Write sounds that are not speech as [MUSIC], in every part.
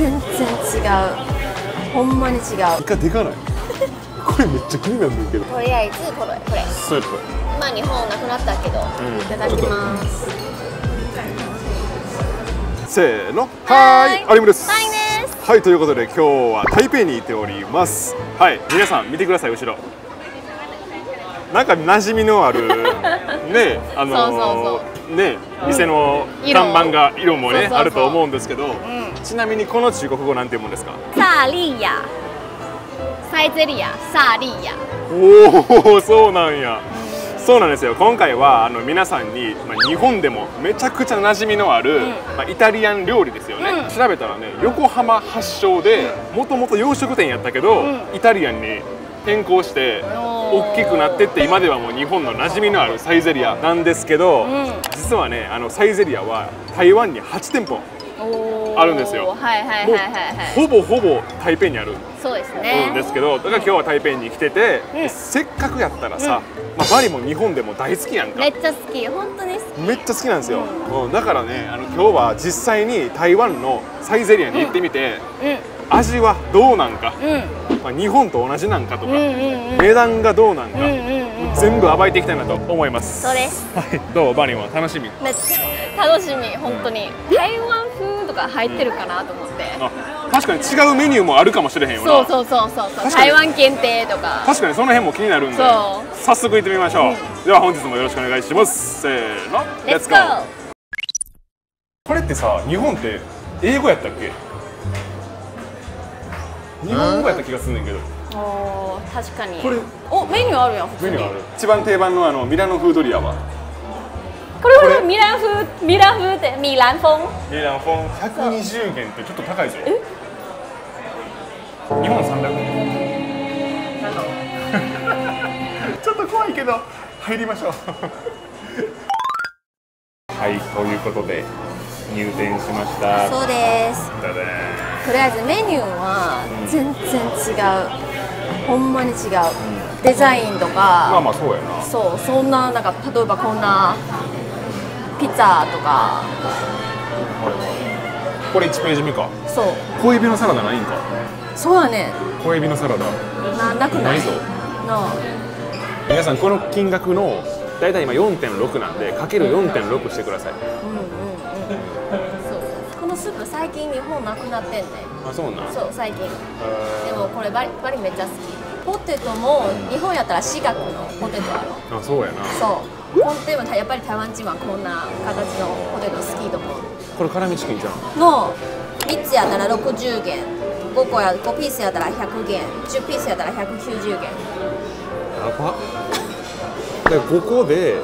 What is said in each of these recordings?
全然違う。ほんまに違う。イカでかない？[LAUGHS] これめっちゃ気になるんだけど。とりあえずこれこれ。スープまあ日本なくなったけど、ん。いただきます。せーの。はーい。有村です。はいです。はいということで今日は台北にいております。はい。皆さん見てください後ろなんか馴染みのある [LAUGHS] ねあのね店の色看板が色もねあると思うんですけど、ん。ちなみにこの中国語なんて読むんですか？サーリーヤ。サイゼリヤ。サーリーヤ。おおそうなんや。そうなんですよ。今回はあの皆さんに、まあ、日本でもめちゃくちゃ馴染みのある、ん。まあ、イタリアン料理ですよね、うん。調べたらね横浜発祥でもともと洋食店やったけど、ん。イタリアンに変更して大きくなってって今ではもう日本の馴染みのあるサイゼリアなんですけど、ん。実はねあのサイゼリアは台湾に8店舗あるんですよ。はいはいもうはいはい。はいほぼほぼ台北にある。そうですんねですけどだから今日は台北に来てて、うん。せっかくやったらさ、まあ、バリも日本でも大好きやんか。めっちゃ好き本当に好きめっちゃ好きなんですよ、うん。だからねあの今日は実際に台湾のサイゼリアに行ってみて、味はどうなんか、うん。うんまあ、日本と同じなんかとか、うんうんうん。値段がどうなんか、うんうんうん。全部暴いていきたいなと思います。そうです。はい。どうバニーは？楽しみ？めっちゃ楽しみ本当に。台湾風とか入ってるかなと思って。あ確かに違うメニューもあるかもしれへんよな。そうそうそうそう台湾限定とか。確かにその辺も気になるんで。そう。早速行ってみましょう、では本日もよろしくお願いします。せーの。レッツゴーこれってさ日本って英語やったっけ？日本語やった気がするんだけど。おー確かに。これおメニューあるやん普通に。メニューある。一番定番のあのミラノ風ドリアは。これこミラン風ミラン風ってミランフォン？ミラノフォン120元ってちょっと高いぞ。日本300円なの [LAUGHS] ちょっと怖いけど入りましょう。はいということで入店しました。そうです。だねとりあえずメニューは全然違う。ほんまに違う。デザインとか。まあまあそうやな。そうそんななんか例えばこんなピザとか。これ1ページ目か。そう。小エビのサラダないんか。そうやね。小エビのサラダ。ななくないないぞ。な皆さんこの金額の大体今4.6なんでかける4.6してください。うんうんうんそうこのスープ最近日本なくなってんねあそうなん？そう最近。でへもこれバリバリめっちゃ好き。ポテトも日本やったら四角のポテトある。ーあそうやな。そう。こんでもやっぱり台湾人はこんな形のポテト好きと思う。これ辛味チキンじゃんの3つやったら60元。5個や5ピースやったら100元。10ピースやったら190元。やば。だから5個で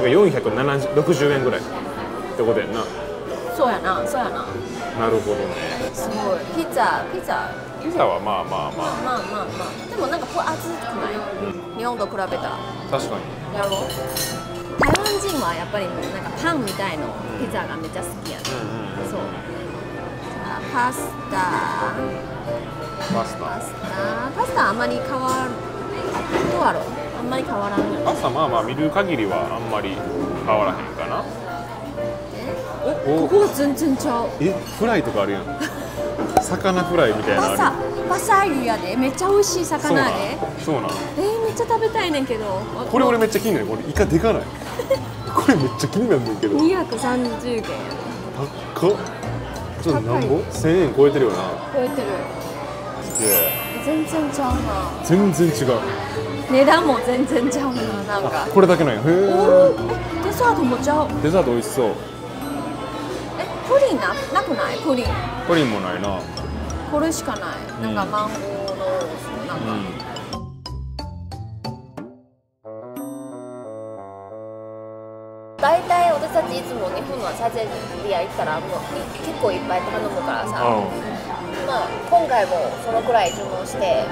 460円ぐらいってことやんなそうやなそうやな。なるほどね。すごい。ピザピザ。ピザはまあまあままあ。まあまあまあ。でもなんかこれ熱くない？日本と比べたら。あ確かに。やろう？台湾人はやっぱりなんかパンみたいのピザがめっちゃ好きやね、そう。じゃあパスタ。パスタ。パスタ。パスタあんまり変わるどうやろう？あんまり変わらんよパスタまあまあ見る限りはあんまり変わらへんかな。おここが全然ちゃう。えフライとかあるやん。[LAUGHS] 魚フライみたいなのあるバサバサーユやで。めっちゃ美味しい魚やで。そうなんえー、めっちゃ食べたいねんけど。これ俺めっちゃ気になる。これイカでかない？[LAUGHS] これめっちゃ気になるねんけど。230元やで高っ。ちょっとなんぼ？1000円超えてるよな。超えてる。すげえ。全然ちゃうな。全然違う。値段も全然ちゃうななんか。これだけなんや。へおえデザートもちゃう。デザート美味しそう。えプリンななくない？プリン。プリンもないな。これしかない。なんかマンゴーのなんか、うん。大体私たちいつも日本のサイゼリア行ったらもう結構いっぱい頼むからさ、あまあ、今回もそのくらい注文して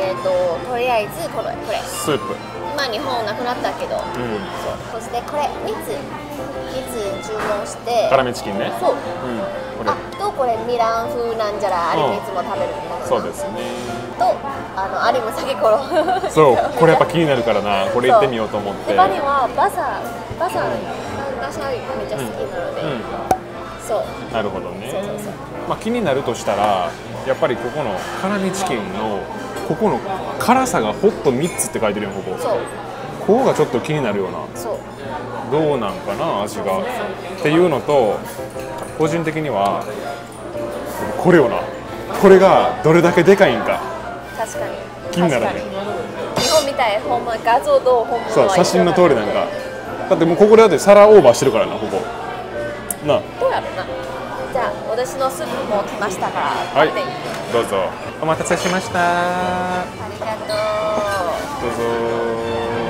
えー、ととりあえずこれこれ。スープ。まあ日本なくなったけど、うん。そう。そしてこれ3つ3つ注文して。辛味チキンね。そう。うん。これ。あとこれミラン風なんじゃらあれもいつも食べるものそうですね。とあのあれも先頃。そう。これやっぱ気になるからな。これ行ってみようと思って。でバニはバサバサバサめっちゃ好きなので、うん。そう。なるほどね。そうそうそう。まあ、気になるとしたらやっぱりここの辛味チキンのここの辛さがホット3つって書いてるよここ。そう。ここがちょっと気になるような。そう。どうなんかな味が。っていうのと個人的にはこれよな。これがどれだけでかいんか。確かに。気になる確かに。日本みたいほんま画像と本物はそう写真の通りなんか。かだってもうここでだって皿オーバーしてるからなここ。なあ。どうやろうな私のスープも来ましたからはい。どうぞ。お待たせしました。ありがとう。どうぞ。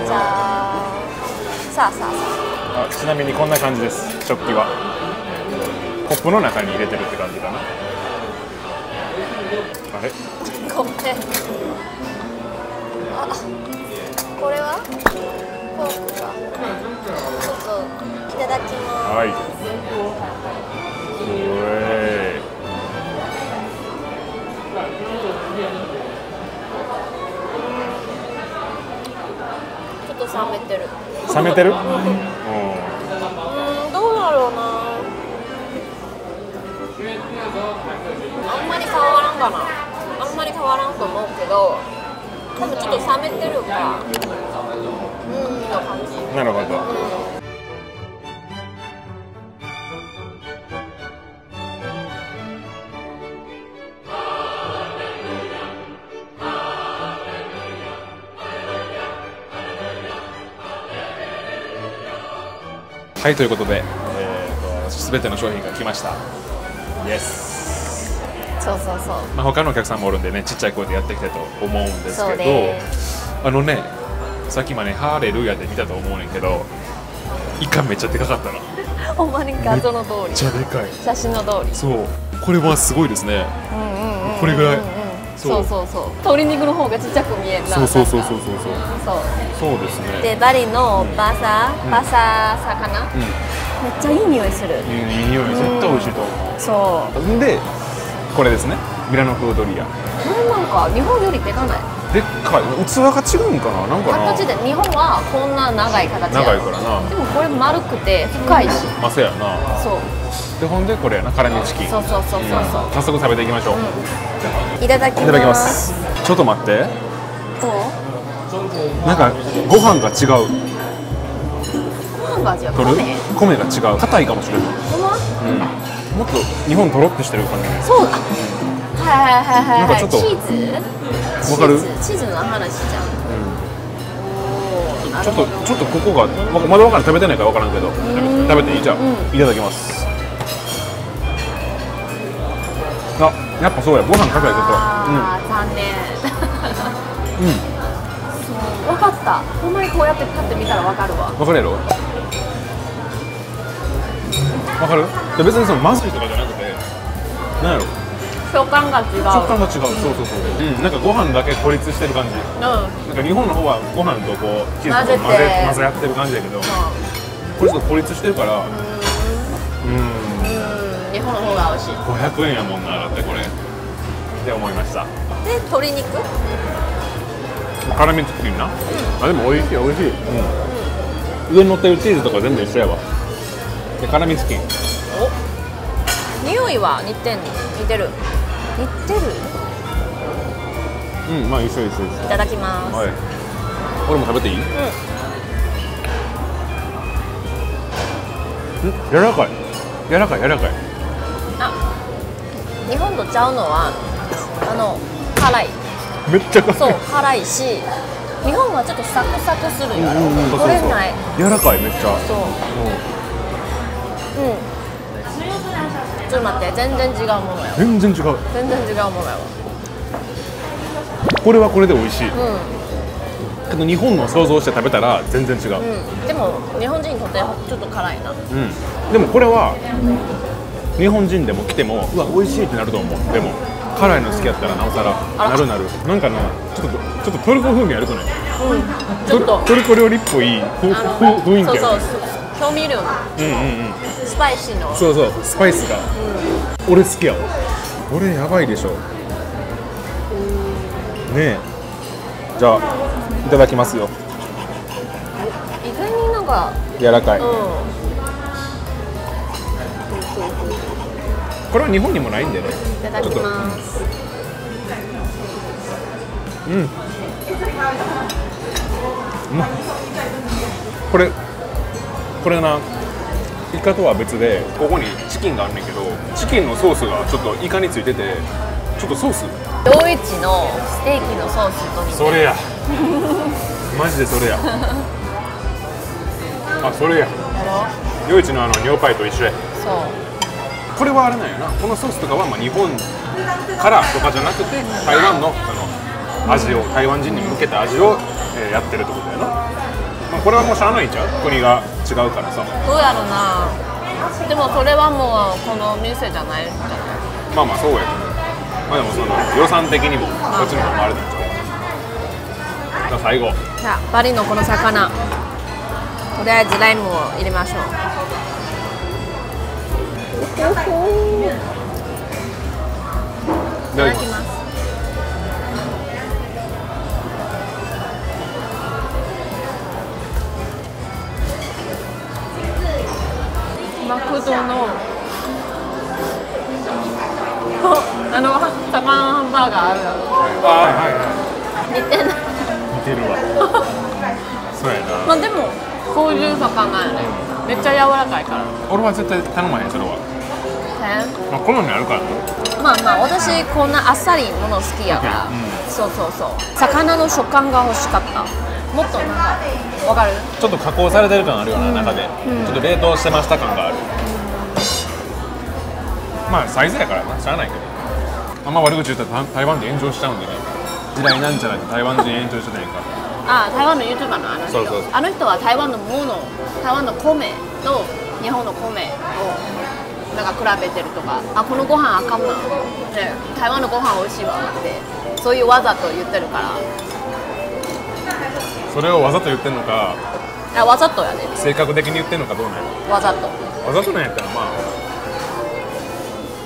じゃあさあさあさあ。ちなみにこんな感じです食器は。コップの中に入れてるって感じかな。あれ？あごめん。あこれは？フォークか。ちょっといただきます。はい。う冷めてるい冷めてる？うん。どうだろうなあんまり変わらんかなあんまり変わらんと思うけど多分ちょっと冷めてるかうーんの感じなるほど。はいということで、えーと、すべての商品が来ました。イエス。そうそうそうまあ他のお客さんもおるんでね、ちっちゃい声でやっていきたいと思うんですけどで、あのね、さっきまでハーレルヤで見たと思うねんけど、イカめっちゃでかかったな。んまに画像の通りちゃでかい。写真の通りそう、これはすごいですね。うんうんうんうんこれぐらいうんそそううそうそう鶏肉の方がちっちゃく見えるなそうそうそうそううそうそう。そうそうですね。でバリのバサうんバサ魚、うん、めっちゃいい匂いするいい匂い、絶対美味しいと思そうう。んで、これですね。ミラノ風ドリア。これなんか日本よりでかない？でっかい、器が違うんかな、なんかな？形で日本はこんな長い形や長いからな。でもこれ丸くて深いしまあ、そうやな。そうで、ほんで、これやな、辛味チキン。そうそうそうそうそう、早速食べていきましょう。いただきますいただきます。ちょっと待って。どう？なんかご飯が違う。ご飯が味は取る？米？米が違う。硬いかもしれない。うん。もっと日本とろってしてる感じね。そうだはいはいはいはいチーズ？わかる？チーズ？の話じゃん。ちょっとちょっとここがわまだわからん食べてないからわからんけど。ん。食べていい？じゃん、うん。いただきます。あやっぱそうや。ご飯かけないちょっあー、残念。とうん。うんそう分かった。ほんまにこうやってパッて見たら分かるわ。わかるやろ？わかる？で別にそのまずいとかじゃなくて。なんやろ？食感が違う。食感が違う、そうそうそう、うん、なんかご飯だけ孤立してる感じ。うん。なんか日本の方はご飯とこうチーズと混ぜて混ぜ合ってる感じだけどこれちょっと孤立してるから。うん。うん。日本の方が美味しい。500円やもんなだってこれ。って思いました。で鶏肉？辛味チキンな、あでも美味しい美味しい、うん。上に乗ってるチーズとか全部一緒やわ。で辛味チキン。お。匂いは似てん似てる似てるうんまあ一緒一緒一いただきます、緒はい。俺も食べていい？ん。う柔らかい。柔らかい柔らかい。んあ日本とちゃうのは [LAUGHS] あの辛い。めっちゃ辛い。そう辛いし日本はちょっとサクサクするよ、うんうんうん。これない。柔らかいめっちゃ。そう。うんちょっと待って全然違うものや全然違う。全然違うものやわ。これはこれで美味しい。うん。けど日本の想像して食べたら全然違う、うん、でも日本人にとってちょっと辛いな。うん、でもこれは日本人でも来てもうわ美味しいってなると思う。でも辛いの好きやったらなおさらなるなる。なんかなちょっとちょっとトルコ風味あるくない？うん。ちょっと。トルコ料理っぽい雰囲気。そうあるそう調味料のうんうんうん。スパイシーの。そうそうスパイスが、俺好きやわ。これやばいでしょ。ねえ。じゃあいただきますよ。意外になんか柔らかい、うん。これは日本にもないんでね。いただきます。うん。うまいこれこれなイカとは別でここにチキンがあんねんけどチキンのソースがちょっとイカについててちょっとソース。ドイツのステーキのソースと似てる。それや。マジでそれや。[LAUGHS] あそれや。やろ？夜市のあの尿パイと一緒や。そう。これはあれなんやな。このソースとかはまあ日本からとかじゃなくて台湾のその味を台湾人に向けた味を、えーやってるってことやな、まあ、これはもうしゃあないんちゃう？国が違うからさ。どうやろな。でもそれはもうこの店じゃないんじゃない？まあまあそうやけど。まあでもその予算的にもこっちの方があれなんちゃうじゃあ最後。じゃあバリのこの魚。とりあえずライムを入れましょう。いただきますマクドのあの魚ハンバーガーあるやろはいはい。は似てないい似てるわ。そうやな。まあでもこういう魚やね。めっちゃ柔らかいから。俺は絶対頼まへんそれは、まあ、好みあるからまあまあ私こんなあっさりもの好きやから、うん。そうそうそう。魚の食感が欲しかった。もっとなんかわかる？ちょっと加工されてる感あるような中で、うん。ちょっと冷凍してました感がある、まあサイズやからなしゃあないけど。あんま悪口言ったら台湾で炎上しちゃうんでね。時代なんちゃらで台湾人炎上してないか。あ台湾の YouTuber のあの人。そうそうそう。あの人は台湾のもの台湾の米と日本の米をなんか比べてるとか。あこのご飯あかんな。で台湾のご飯美味しいわってそういうわざと言ってるから。それをわざと言ってんのかあわざとやで。性格的に言ってんのかどうなんやわざと。わざとなんやったらまあ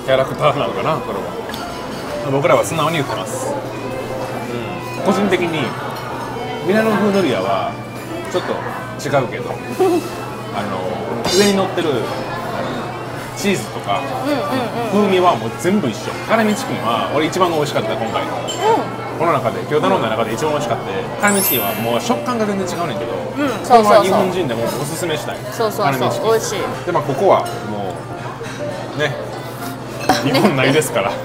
キャラクターなのかなそれは。僕らは素直に言ってます、うん、個人的にミラノ風ドリアはちょっと違うけど [LAUGHS] あの上に乗ってるチーズとかうんうんうん風味はもう全部一緒。辛味チキンは俺一番美味しかった今回この中で今日頼んだ中で一番美味しかった。辛味チキンはもう食感が全然違うねんけどうん。これは日そうそうそう。本人でもおすすめしたい。そうそう辛味チキン。そう美味しい。でまあここはもうね日本ないですから、うん。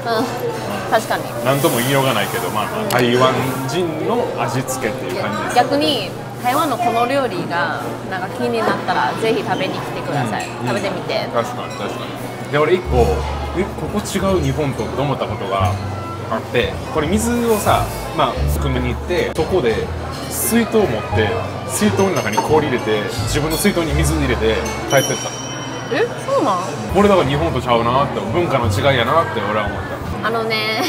確かに。なんとも言いようがないけど、まあ、まあ台湾人の味付けっていう感じです逆に台湾のこの料理がなんか気になったらぜひ食べに来てください、うん。食べてみて、確かに確かに。で俺一個えここ違う日本とって思ったことがあってこれ水をさまあ汲みに行ってそこで水筒を持って水筒の中に氷入れて自分の水筒に水入れて帰ってったえそうなん？これだから日本とちゃうなって文化の違いやなって俺は思った。あのね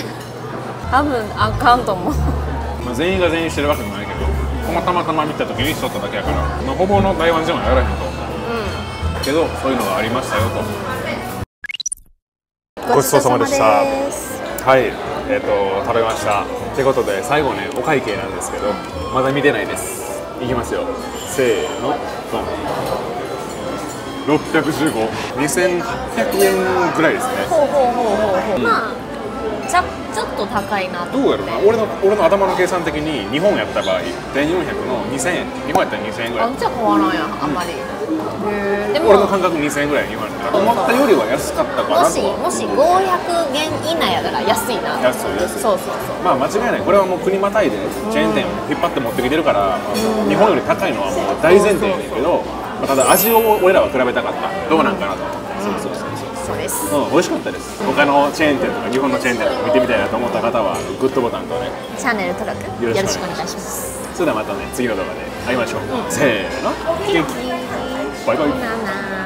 多分あかんと思う。まあ、全員が全員してるわけじゃないけどこのたまたま見た時にしとっただけやから、まあ、ほぼの台湾人はやらへんと思う。うけどそういうのがありましたよと。んごちそうさまでした。はいえっ、と食べました。ってことで最後ねお会計なんですけどまだ見てないです。いきますよ。せーのドン615 2800円ぐらいですね。ほうほうほうほうほう。まあちゃちょっと高いなと。どうやろうな。俺の俺の頭の計算的に日本やった場合1400の2000円。日本やったら2000円ぐらい。あんじゃ変わらんやんあんまり、でも俺の感覚2000円ぐらいに言われた。ら思ったよりは安かったかなもしもし500元以内やったら安いな。安い安い。そうそうそう。まあ間違いない。これはもう国またいでチェーン店を引っ張って持ってきてるから、まあ日本より高いのはもう大前提やねんけど、まあただ味を俺らは比べたかった。どうなんかなと、そうそうそうそうそうです。うん、美味しかったです。他のチェーン店とか日本のチェーン店とか見てみたいなと思った方はグッドボタンとね。チャンネル登録よよろろしくお願いします。それではまたね次の動画で会いましょう、せーの。元気。バイバイ